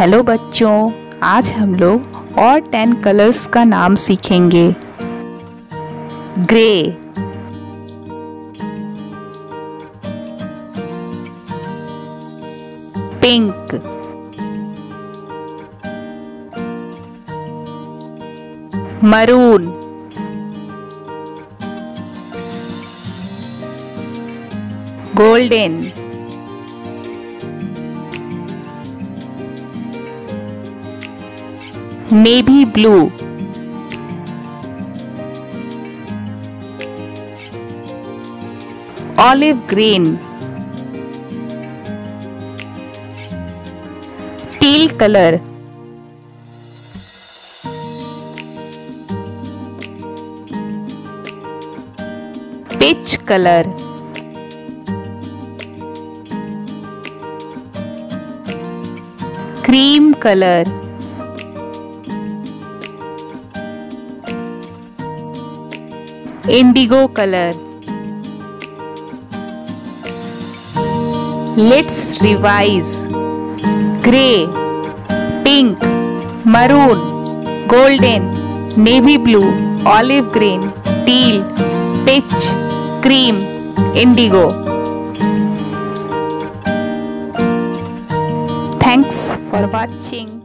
Hello बच्चों, आज हम लोग और टेन कलर्स का नाम सीखेंगे। Grey pink maroon golden navy blue olive green teal colour peach colour cream colour indigo color. Let's revise. Gray, pink, maroon, golden, navy blue, olive green, teal, peach, cream, indigo. Thanks for watching.